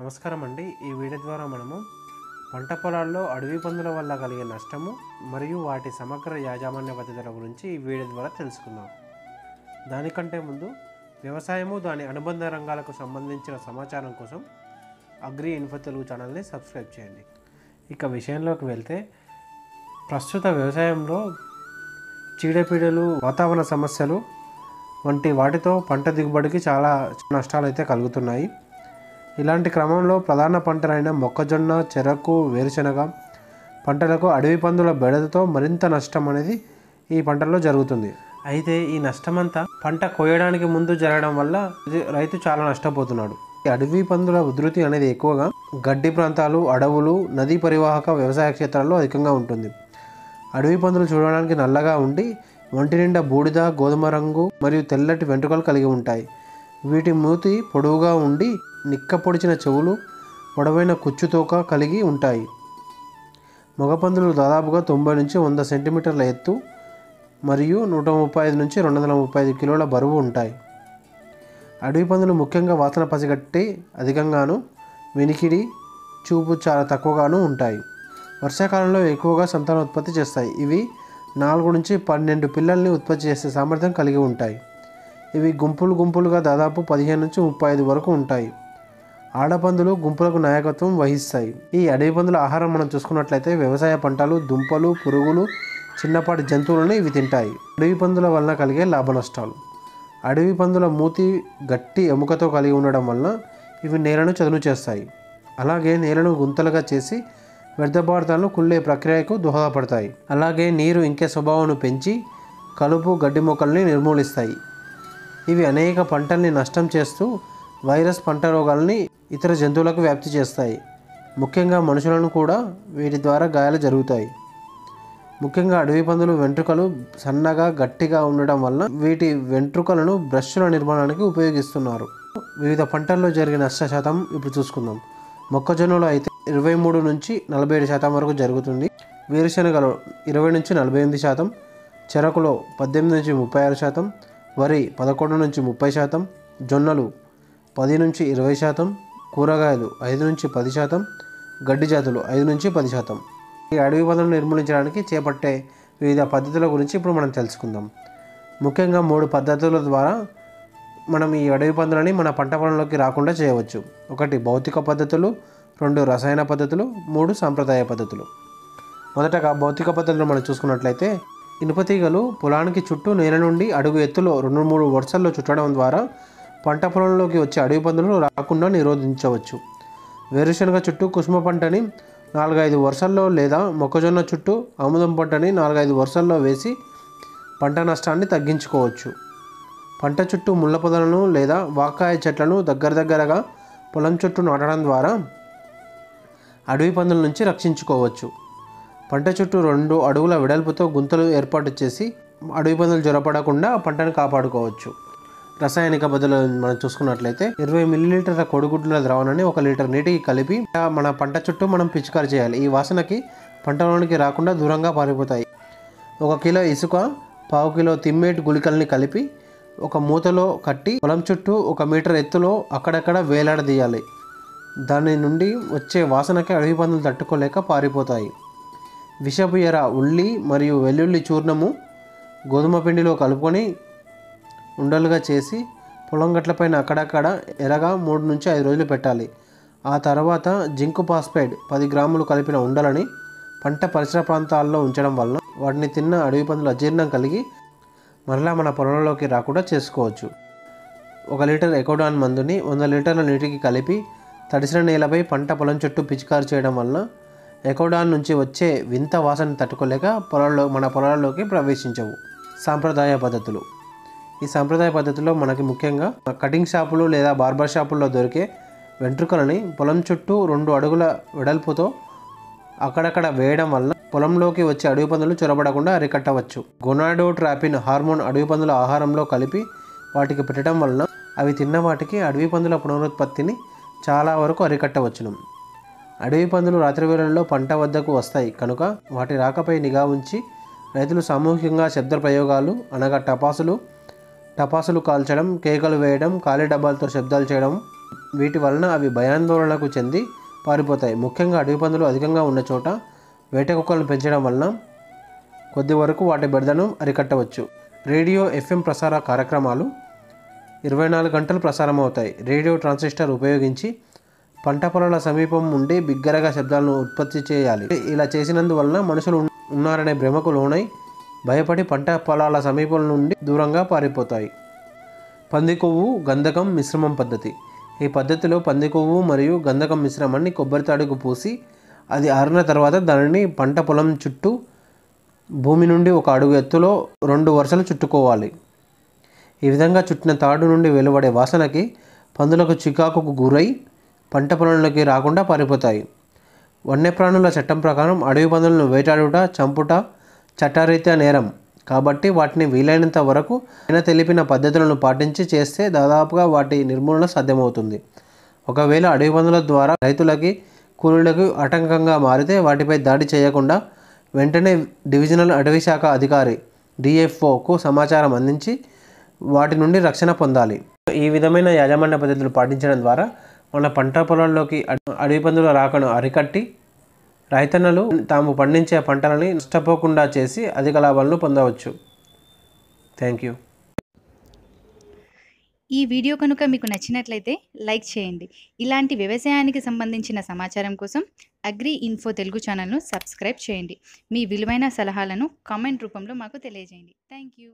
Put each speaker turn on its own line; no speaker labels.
నమస్కారం అండి ఈ వీడియో ద్వారా మనము పంట పొలాల్లో అడవి పందుల వల్ల కలిగే నష్టము మరియు వాటి సమగ్ర యాజమాన్య పద్ధతుల గురించి ఈ వీడియో ద్వారా తెలుసుకుందాం. దానికంటే ముందు వ్యవసాయము దాని అనుబంధ రంగాలకు సంబంధించిన సమాచారం కోసం అగ్రి ఇన్ఫో తెలుగు ఛానల్ని సబ్స్క్రైబ్ చేయండి. ఇక విషయంలోకి వెళ్తే ప్రస్తుత వ్యవసాయంలో చీడపీడలు వాతావరణ సమస్యలు వంటి వాటితో పంట దిగుబడికి చాలా నష్టాలు అయితే కలుగుతున్నాయి. ఇలాంటి క్రమంలో ప్రధాన పంటలైన మొక్కజొన్న చెరకు వేరుశనగ పంటలకు అడవి పందుల బెడదతో మరింత నష్టం అనేది ఈ పంటల్లో జరుగుతుంది. అయితే ఈ నష్టమంతా పంట కోయడానికి ముందు జరగడం వల్ల ఇది రైతు చాలా నష్టపోతున్నాడు. ఈ అడవి పందుల ఉధృతి అనేది ఎక్కువగా గడ్డి ప్రాంతాలు అడవులు నదీ పరివాహక వ్యవసాయ క్షేత్రాల్లో అధికంగా ఉంటుంది. అడవి పందులు చూడడానికి నల్లగా ఉండి ఒంటి నిండా బూడిద గోధుమ రంగు మరియు తెల్లటి వెంట్రుకలు కలిగి ఉంటాయి. వీటి మూతి పొడవుగా ఉండి నిక్క పొడిచిన చెవులు పొడవైన కుచ్చుతోక కలిగి ఉంటాయి. మగపందులు దాదాపుగా తొంభై నుంచి వంద సెంటీమీటర్ల ఎత్తు మరియు నూట ముప్పై ఐదు నుంచి రెండు వందల ముప్పై ఐదు కిలోల బరువు ఉంటాయి. అడవి పందులు ముఖ్యంగా వాసన పసిగట్టి అధికంగాను వెనికిడి చూపు చాలా తక్కువగాను ఉంటాయి. వర్షాకాలంలో ఎక్కువగా సంతానోత్పత్తి చేస్తాయి. ఇవి నాలుగు నుంచి పన్నెండు పిల్లల్ని ఉత్పత్తి చేసే సామర్థ్యం కలిగి ఉంటాయి. ఇవి గుంపులు గుంపులుగా దాదాపు పదిహేను నుంచి ముప్పై ఐదు వరకు ఉంటాయి. ఆడపందులు గుంపులకు నాయకత్వం వహిస్తాయి. ఈ అడవి పందుల ఆహారం మనం చూసుకున్నట్లయితే వ్యవసాయ పంటలు దుంపలు పురుగులు చిన్నపాటి జంతువులను ఇవి తింటాయి. అడవి పందుల వలన కలిగే లాభ నష్టాలు. అడవి పందుల మూతి గట్టి ఎముకతో కలిగి ఉండడం వలన ఇవి నేలను చదును చేస్తాయి. అలాగే నేలను గుంతలుగా చేసి వ్యర్థ పదార్థాలను కుళ్ళే ప్రక్రియకు దోహదపడతాయి. అలాగే నీరు ఇంకే స్వభావాన్ని పెంచి కలుపు గడ్డి మొక్కల్ని నిర్మూలిస్తాయి. ఇవి అనేక పంటల్ని నష్టం చేస్తూ వైరస్ పంట రోగాల్ని ఇతర జంతువులకు వ్యాప్తి చేస్తాయి. ముఖ్యంగా మనుషులను కూడా వీటి ద్వారా గాయాలు జరుగుతాయి. ముఖ్యంగా అడవి పందులు వెంట్రుకలు సన్నగా గట్టిగా ఉండటం వలన వీటి వెంట్రుకలను బ్రష్ల నిర్మాణానికి ఉపయోగిస్తున్నారు. వివిధ పంటల్లో జరిగిన నష్ట శాతం ఇప్పుడు చూసుకుందాం. మొక్కజొన్నలో అయితే ఇరవై మూడు నుంచి నలభై ఏడు శాతం వరకు జరుగుతుంది. వేరుశనగలో ఇరవై నుంచి నలభై ఎనిమిది శాతం చెరకులో పద్దెనిమిది నుంచి ముప్పై ఆరు శాతం వరి పదకొండు నుంచి ముప్పై శాతం జొన్నలు పది నుంచి ఇరవై శాతం కూరగాయలు ఐదు నుంచి పది శాతం గడ్డి జాతులు ఐదు నుంచి పది శాతం. ఈ అడవి పందులను నిర్మూలించడానికి చేపట్టే వివిధ పద్ధతుల గురించి ఇప్పుడు మనం తెలుసుకుందాం. ముఖ్యంగా మూడు పద్ధతుల ద్వారా మనం ఈ అడవి పందులని మన పంట పొలంలోకి రాకుండా చేయవచ్చు. ఒకటి భౌతిక పద్ధతులు రెండు రసాయన పద్ధతులు మూడు సాంప్రదాయ పద్ధతులు. మొదటగా భౌతిక పద్ధతులు మనం చూసుకున్నట్లయితే ఇనుప తీగలు పొలానికి చుట్టూ నేల నుండి అడుగు ఎత్తులో రెండు మూడు వరుసల్లో చుట్టడం ద్వారా పంట పొలంలోకి వచ్చే అడవి పందులను రాకుండా నిరోధించవచ్చు. వేరుశనగ చుట్టూ కుసుమ పంటని నాలుగైదు వరుసల్లో లేదా మొక్కజొన్న చుట్టూ ఆముదం పంటని నాలుగైదు వరుసల్లో వేసి పంట నష్టాన్ని తగ్గించుకోవచ్చు. పంట చుట్టూ ముళ్ళ పొదలను లేదా వాకాయ చెట్లను దగ్గర దగ్గరగా పొలం చుట్టూ నాటడం ద్వారా అడవి పందుల నుంచి రక్షించుకోవచ్చు. పంట చుట్టూ రెండు అడుగుల వెడల్పుతో గుంతలు ఏర్పాటు చేసి అడవి పందులు జ్వరపడకుండా పంటను కాపాడుకోవచ్చు. రసాయనిక బదులు మనం చూసుకున్నట్లయితే ఇరవై మిల్లీలీటర్ల కోడిగుడ్ల ద్రావణాన్ని ఒక లీటర్ నీటికి కలిపి మన పంట చుట్టూ మనం పిచికారి చేయాలి. ఈ వాసనకి పంటలోనికి రాకుండా దూరంగా పారిపోతాయి. ఒక కిలో ఇసుక పావు కిలో తిమ్మేటి గుళికల్ని కలిపి ఒక మూతలో కట్టి పొలం చుట్టూ ఒక మీటర్ ఎత్తులో అక్కడక్కడ వేలాడదీయాలి. దాని నుండి వచ్చే వాసనకి అడవి పందులు తట్టుకోలేక పారిపోతాయి. విషపు ఎర ఉల్లి మరియు వెల్లుల్లి చూర్ణము గోధుమ పిండిలో కలుపుకొని ఉండలుగా చేసి పొలం గట్లపైన అక్కడక్కడ ఎరగా మూడు నుంచి ఐదు రోజులు పెట్టాలి. ఆ తర్వాత జింకు పాస్పైడ్ పది గ్రాములు కలిపిన ఉండలని పంట పరిసర ప్రాంతాల్లో ఉంచడం వలన వాటిని తిన్న అడవి పందులు అజీర్ణం కలిగి మరలా మన పొలంలోకి రాకుండా చేసుకోవచ్చు. ఒక లీటర్ ఎకోడాన్ మందుని వంద లీటర్ల నీటికి కలిపి తడిసిన నేలపై పంట పొలం చుట్టూ పిచికారు చేయడం వలన ఎకోడాన్ నుంచి వచ్చే వింత వాసన తట్టుకోలేక పొలాల్లో మన పొలాల్లోకి ప్రవేశించవు. సాంప్రదాయ పద్ధతులు. ఈ సాంప్రదాయ పద్ధతిలో మనకి ముఖ్యంగా కటింగ్ షాపులు లేదా బార్బర్ షాపుల్లో దొరికే వెంట్రుకలని పొలం చుట్టూ రెండు అడుగుల వెడల్పుతో అక్కడక్కడ వేయడం వల్ల పొలంలోకి వచ్చే అడవి పందులు చొరబడకుండా అరికట్టవచ్చు. గొనాడోట్రాపిన్ హార్మోన్ అడవి పందుల ఆహారంలో కలిపి వాటికి పెట్టడం వలన అవి తిన్న వాటికి అడవి పందుల పునరుత్పత్తిని చాలా వరకు అరికట్టవచ్చును. అడవి పందులు రాత్రి వేళల్లో పంట వద్దకు వస్తాయి. కనుక వాటి రాకపై నిఘా ఉంచి రైతులు సామూహికంగా శబ్ద ప్రయోగాలు అనగా టపాసులు టపాసులు కాల్చడం కేకలు వేయడం ఖాళీ డబ్బాలతో శబ్దాలు చేయడం వీటి వలన అవి భయాందోళనకు చెంది పారిపోతాయి. ముఖ్యంగా అడవి పందులు అధికంగా ఉన్న చోట వేట కుక్కలను పెంచడం వలన కొద్ది వరకు వాటి బెడదను అరికట్టవచ్చు. రేడియో ఎఫ్ఎం ప్రసార కార్యక్రమాలు ఇరవై నాలుగు గంటలు ప్రసారం అవుతాయి రేడియో ట్రాన్సిస్టర్ ఉపయోగించి పంట పొలాల సమీపం నుండి బిగ్గరగా శబ్దాలను ఉత్పత్తి చేయాలి. ఇలా చేసినందువలన మనుషులు ఉన్నారనే భ్రమకు లోనై భయపడి పంట పొలాల సమీపం నుండి దూరంగా పారిపోతాయి. పంది కొవ్వు గంధకం మిశ్రమం పద్ధతి. ఈ పద్ధతిలో పంది కొవ్వు మరియు గంధకం మిశ్రమాన్ని కొబ్బరి తాడుకు పూసి అది ఆరిన తర్వాత దానిని పంట పొలం చుట్టూ భూమి నుండి ఒక అడుగు ఎత్తులో రెండు వరుసలు చుట్టుకోవాలి. ఈ విధంగా చుట్టిన తాడు నుండి వెలువడే వాసనకి పందులకు చికాకుకు గురై పంట పొలంలోకి రాకుండా పారిపోతాయి. వన్యప్రాణుల చట్టం ప్రకారం అడవి పందులను వేటాడుట చంపుట చట్టరీత్యా నేరం. కాబట్టి వాటిని వీలైనంత వరకు ఆయన తెలిపిన పద్ధతులను పాటించి చేస్తే దాదాపుగా వాటి నిర్మూలన సాధ్యమవుతుంది. ఒకవేళ అడవి పందుల ద్వారా రైతులకి కూలీలకు ఆటంకంగా మారితే వాటిపై దాడి చేయకుండా వెంటనే డివిజనల్ అటవీ శాఖ అధికారి డిఎఫ్ఓకు సమాచారం అందించి వాటి నుండి రక్షణ పొందాలి. ఈ విధమైన యాజమాన్య పద్ధతులు పాటించడం ద్వారా మన పంట పొలాల్లోకి అడవి పందుల రాకను అరికట్టి రైతన్నలు తాము పండించే పంటలని నష్టపోకుండా చేసి అధిక లాభాలను పొందవచ్చు. Thank you.
ఈ వీడియో కనుక మీకు నచ్చినట్లయితే లైక్ చేయండి. ఇలాంటి వ్యవసాయానికి సంబంధించిన సమాచారం కోసం అగ్రి ఇన్ఫో తెలుగు ఛానల్ను సబ్స్క్రైబ్ చేయండి. మీ విలువైన సలహాలను కామెంట్ రూపంలో మాకు తెలియజేయండి. Thank you.